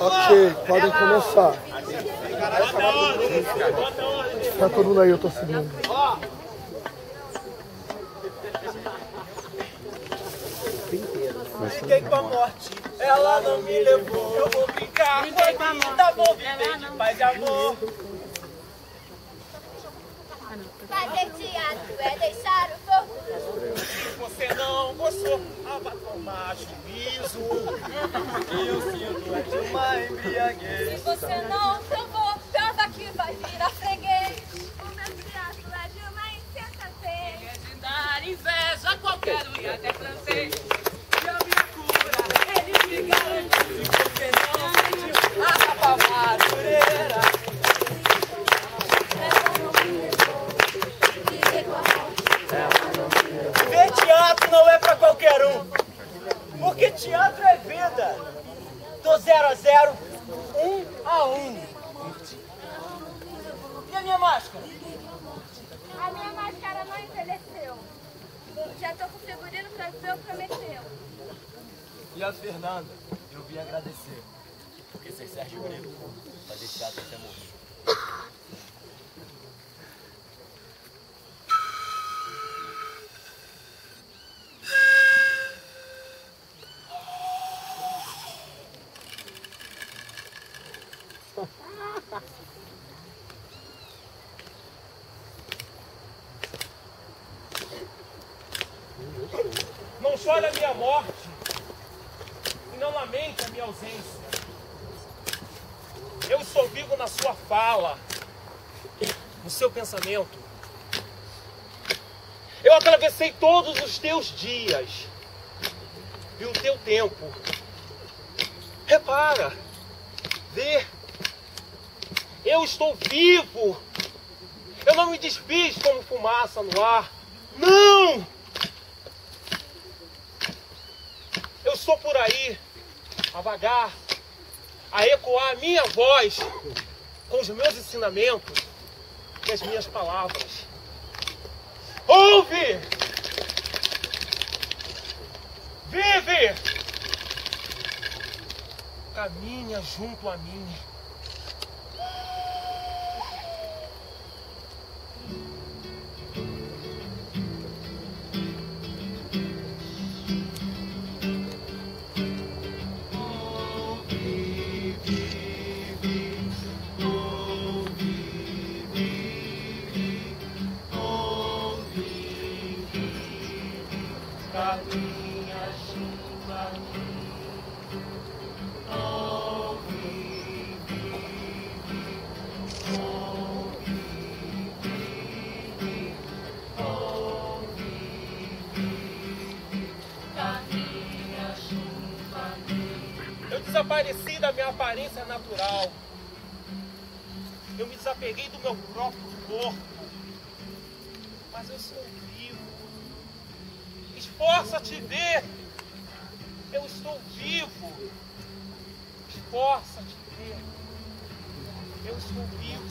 Ok, podem começar. Tá todo mundo aí, eu tô seguindo. Fiquei com a morte, ela não me levou. Eu vou brincar com a vida, vou viver de paz e amor. Fazer teatro é deixar o Se você não gostou, tomar juízo. Eu sinto é de uma Se embriaguez. você não agradecer. Porque ser Sérgio Grego, fazer teatro até morrer. Não chore a minha morte não lamente a minha ausência. Eu estou vivo na sua fala, no seu pensamento. Eu atravessei todos os teus dias e o teu tempo. Repara, vê, eu estou vivo. Eu não me desfiz como fumaça no ar. Não! Eu estou por aí, a vagar, a ecoar a minha voz com os meus ensinamentos e as minhas palavras. Ouve! Vive! Caminha junto a mim. Desapareci da minha aparência natural. Eu me desapeguei do meu próprio corpo. Mas eu sou vivo. Esforça-te ver. Eu estou vivo. Esforça-te ver. Eu estou vivo.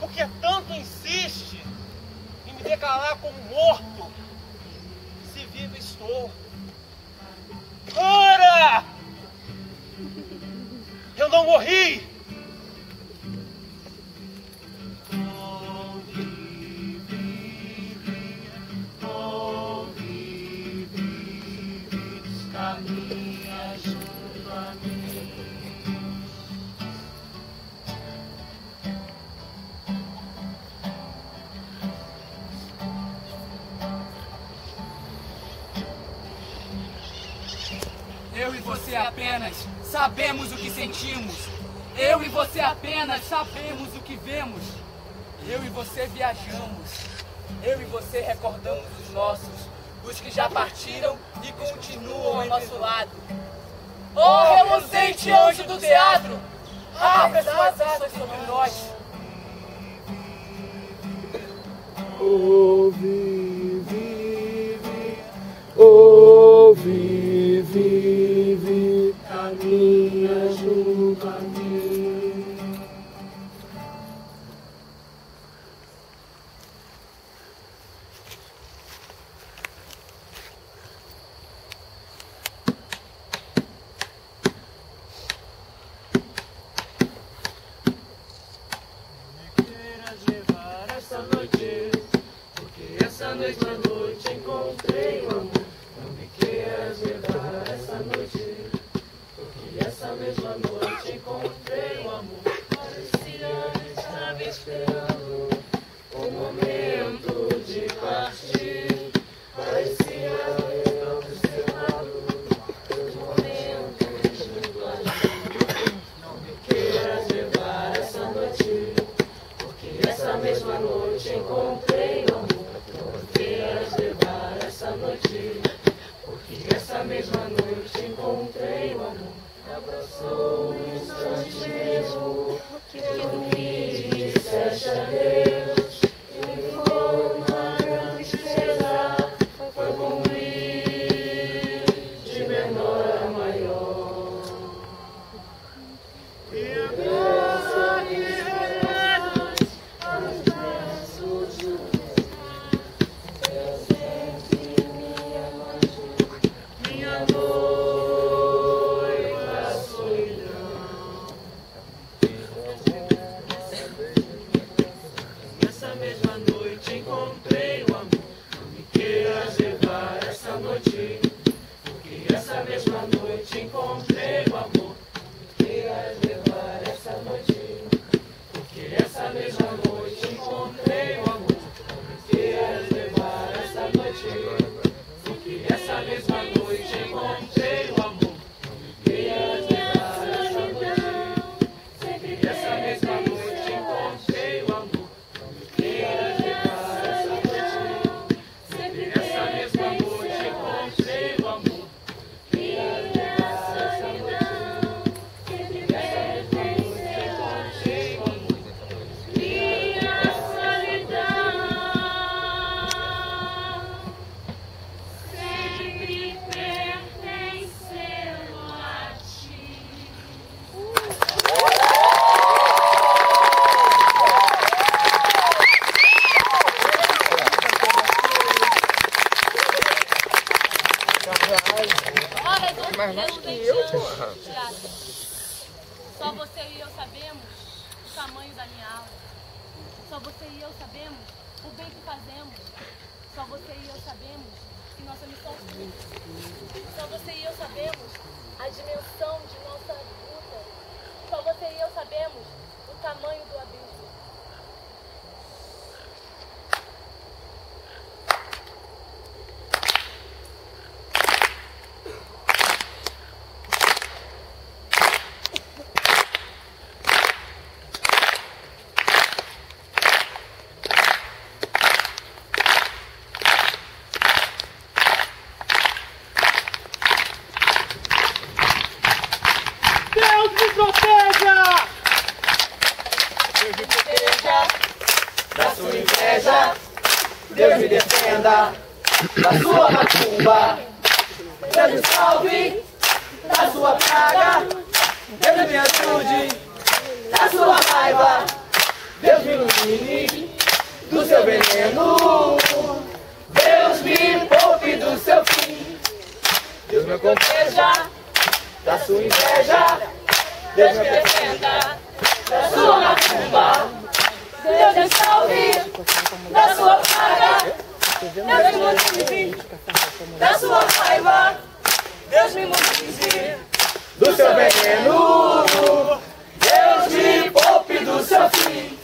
Porque tanto insiste em me declarar como morto, se vivo estou. Ora! Eu não morri! Eu e você apenas sabemos o que sentimos. Eu e você apenas sabemos o que vemos. Eu e você viajamos. Eu e você recordamos os nossos, os que já partiram e continuam ao nosso lado. Oh, reluzente anjo do teatro, abra suas asas sobre nós. Ouve, Hallelujah. Tamanho da minha alma. Só você e eu sabemos o bem que fazemos. Só você e eu sabemos que nossa missão é. Só você e eu sabemos a dimensão de nossa luta. Só você e eu sabemos o tamanho do abismo. Deus me proteja! da sua inveja. Deus defenda da sua macumba. Deus me salve da sua praga. Deus me ajude da sua raiva. Deus me ilumine do seu veneno. Deus me poupe do seu fim. Deus me proteja da sua inveja. Deus me defenda da sua macumba. Deus me salve da sua praga. Deus me livre da sua raiva. Deus me imunize do seu veneno. Deus me poupe do seu fim.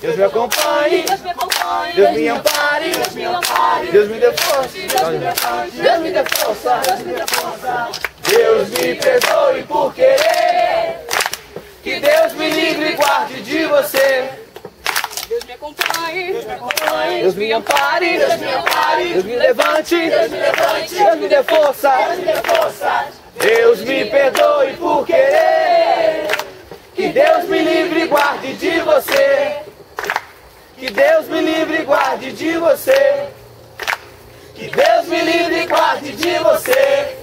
Deus me acompanhe. Deus me acompanhe. Deus me ampare. Deus me ampare. Deus me dê força. Deus me dê força. Deus me dê força. Deus me perdoe por querer. Que Deus me livre e guarde de você. Deus me acompanhe. Deus me ampare, Deus me ampare, Deus me levante, Deus me levante, Deus me dê força, Deus me dê força. Deus me perdoe por querer. Que Deus me livre e guarde de você. Que Deus me livre e guarde de você. Que Deus me livre e guarde de você.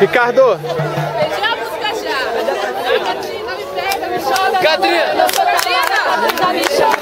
Ricardo. Catrina. Catrina.